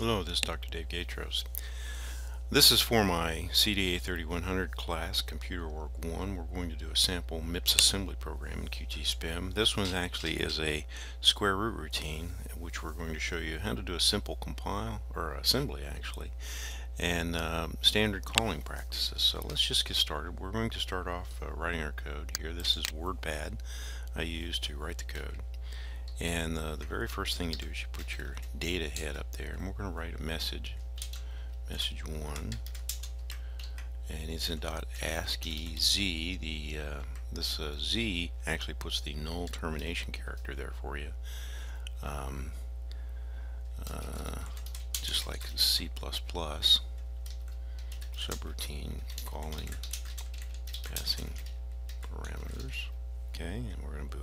Hello, this is Dr. Dave Gaitros. This is for my CDA 3100 class, Computer Work 1. We're going to do a sample MIPS assembly program in Qt-SPIM. This one actually is a square root routine, which we're going to show you how to do a simple compile, or assembly actually, and um, standard calling practices. So let's just get started. We're going to start off uh, writing our code here. This is WordPad I use to write the code. And uh, the very first thing you do is you put your data head up there and we're going to write a message. Message 1 and it's in dot ASCII Z. The uh, this uh, Z actually puts the null termination character there for you. Um, uh, just like C++ subroutine calling passing parameters. Okay and we're going to do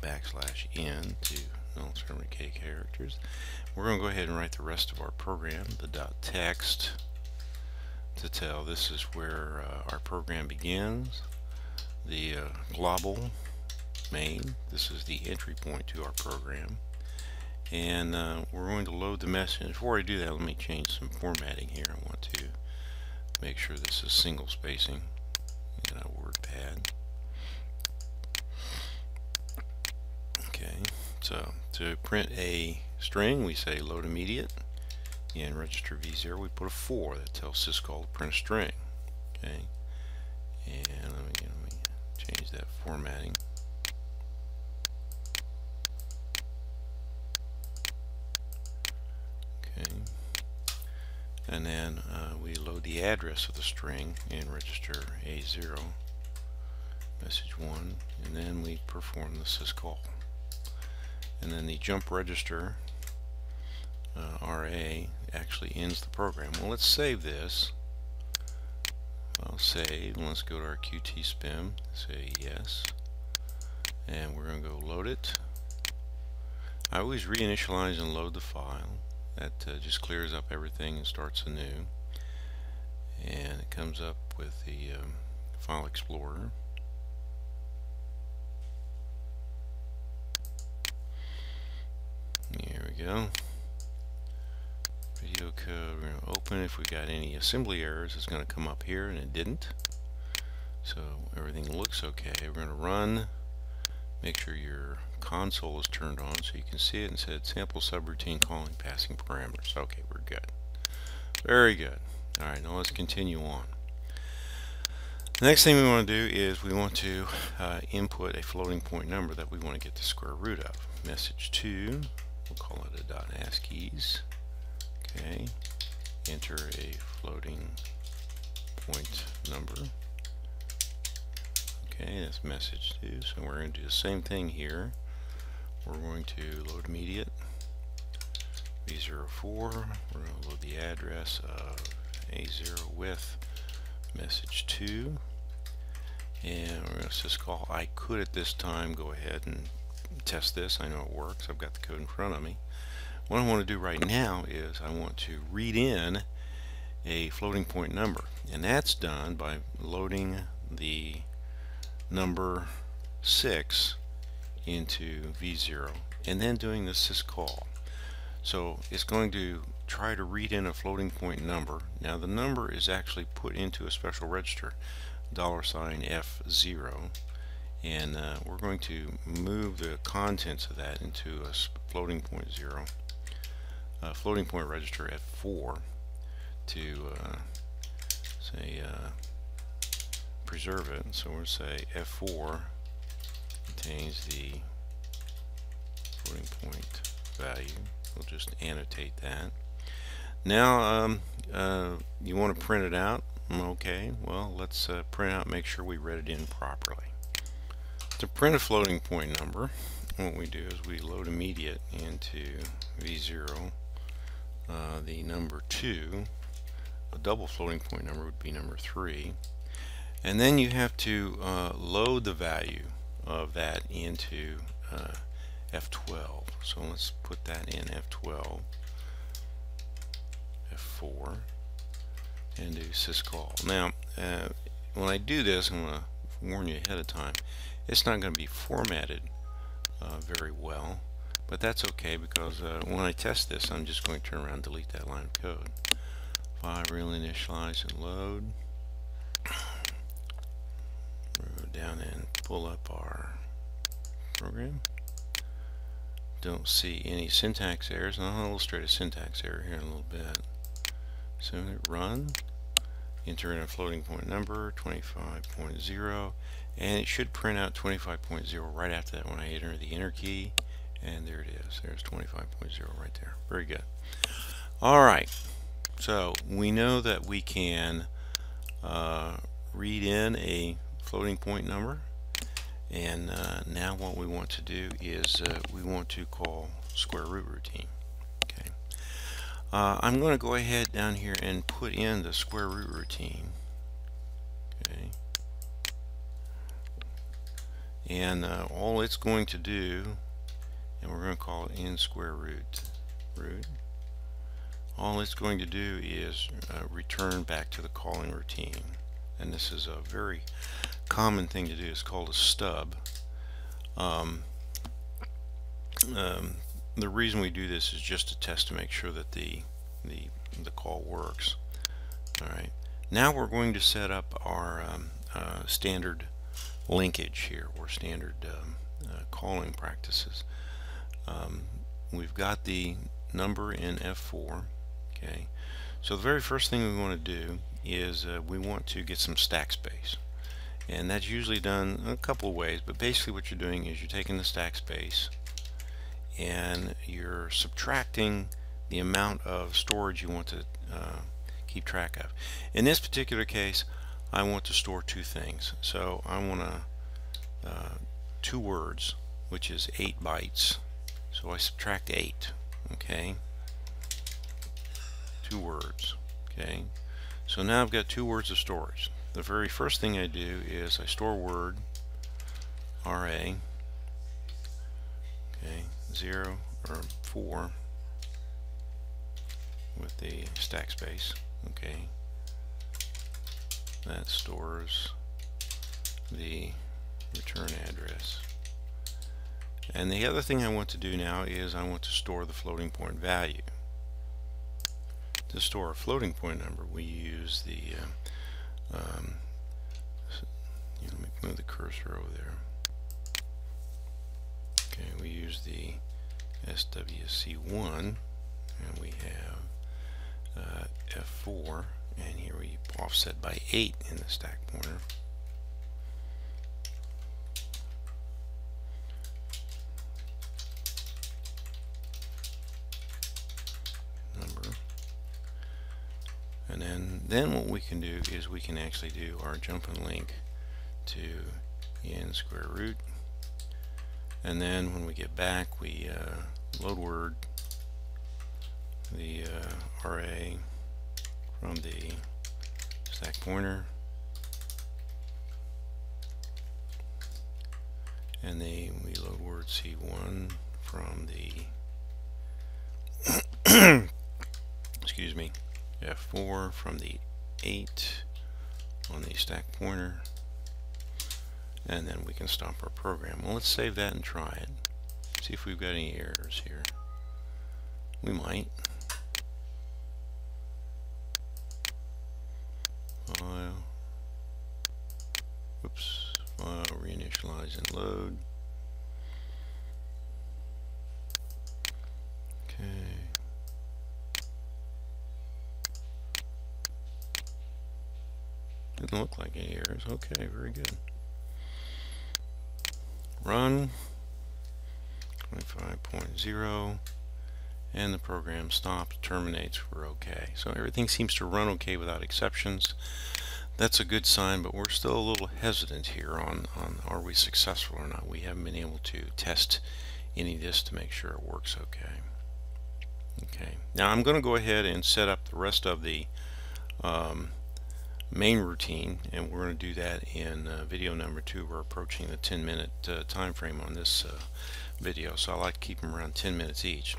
backslash n to null terminate characters. We're going to go ahead and write the rest of our program, the dot text to tell this is where uh, our program begins. The uh, global main, this is the entry point to our program. And uh, we're going to load the message. Before I do that, let me change some formatting here. I want to make sure this is single spacing in a WordPad. So to print a string, we say load immediate. In register v0, we put a 4 that tells syscall to print a string. Okay, and let me, let me change that formatting. Okay, and then uh, we load the address of the string in register a0 message 1 and then we perform the syscall and then the jump register uh, RA actually ends the program. Well, let's save this. I'll save. Let's go to our Qt SPIM. Say yes. And we're going to go load it. I always reinitialize and load the file. That uh, just clears up everything and starts anew. And it comes up with the um, File Explorer. Go. Video code, we're going to open. If we got any assembly errors, it's going to come up here, and it didn't. So everything looks okay. We're going to run. Make sure your console is turned on so you can see it and said sample subroutine calling passing parameters. Okay, we're good. Very good. Alright, now let's continue on. The next thing we want to do is we want to uh, input a floating point number that we want to get the square root of. Message 2 we'll call it a dot ASCII Z. Okay, enter a floating point number. Okay, that's message 2. So we're going to do the same thing here. We're going to load immediate v04. We're going to load the address of a0 with message 2. And we're going to syscall. I could at this time go ahead and test this. I know it works. I've got the code in front of me. What I want to do right now is I want to read in a floating point number and that's done by loading the number 6 into v0 and then doing the syscall. So it's going to try to read in a floating point number. Now the number is actually put into a special register dollar sign F0 and uh, we're going to move the contents of that into a floating point zero floating point register at 4 to uh, say uh, preserve it. So we'll say F4 contains the floating point value. We'll just annotate that. Now um, uh, you want to print it out? Okay. Well let's uh, print out make sure we read it in properly to print a floating point number, what we do is we load immediate into V0 uh, the number 2. A double floating point number would be number 3. And then you have to uh, load the value of that into uh, F12. So let's put that in F12, F4, and do syscall. Now, uh, when I do this, I'm going to warn you ahead of time it's not going to be formatted uh, very well but that's okay because uh, when I test this I'm just going to turn around and delete that line of code. 5 real initialize and load. We'll go down and pull up our program. Don't see any syntax errors, and I'll illustrate a syntax error here in a little bit. So it run, enter in a floating point number, 25.0, and it should print out 25.0 right after that when I enter the enter key, and there it is. There's 25.0 right there. Very good. All right, so we know that we can uh, read in a floating point number and uh, now what we want to do is uh, we want to call square root routine uh, I'm going to go ahead down here and put in the square root routine. Okay. And uh, all it's going to do and we're going to call it in square root root. All it's going to do is uh, return back to the calling routine. And this is a very common thing to do. It's called a stub. Um, um, the reason we do this is just to test to make sure that the the the call works. Alright now we're going to set up our um, uh, standard linkage here or standard um, uh, calling practices. Um, we've got the number in F4 okay? So the very first thing we want to do is uh, we want to get some stack space. And that's usually done a couple of ways but basically what you're doing is you're taking the stack space and you're subtracting the amount of storage you want to uh, keep track of. In this particular case I want to store two things. So I want to uh, two words which is eight bytes. So I subtract eight okay? Two words okay? So now I've got two words of storage. The very first thing I do is I store word RA 0 or 4 with the stack space okay? That stores the return address. And the other thing I want to do now is I want to store the floating point value. To store a floating point number, we use the, uh, um, let me move the cursor over there. Okay, we use the SWC1, and we have uh, F4, and here we offset by 8 in the stack pointer. Number. And then then what we can do is we can actually do our jump and link to in square root. And then when we get back, we uh, load word the uh, RA from the stack pointer. And then we load word C1 from the excuse me F4 from the 8 on the stack pointer and then we can stop our program. Well let's save that and try it. See if we've got any errors here. We might. File. Oops. File reinitialize and load. Okay. Didn't look like any errors. Okay, very good. Run 25.0 and the program stops, terminates, we're okay. So everything seems to run okay without exceptions. That's a good sign, but we're still a little hesitant here on, on are we successful or not. We haven't been able to test any of this to make sure it works okay. Okay, now I'm going to go ahead and set up the rest of the um, main routine and we're going to do that in uh, video number two. We're approaching the 10 minute uh, time frame on this uh, video so I like to keep them around 10 minutes each.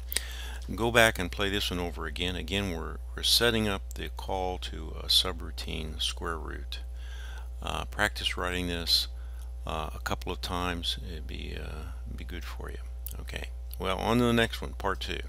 Go back and play this one over again. Again we're, we're setting up the call to a subroutine square root. Uh, practice writing this uh, a couple of times. It'd be uh, be good for you. Okay. Well on to the next one part two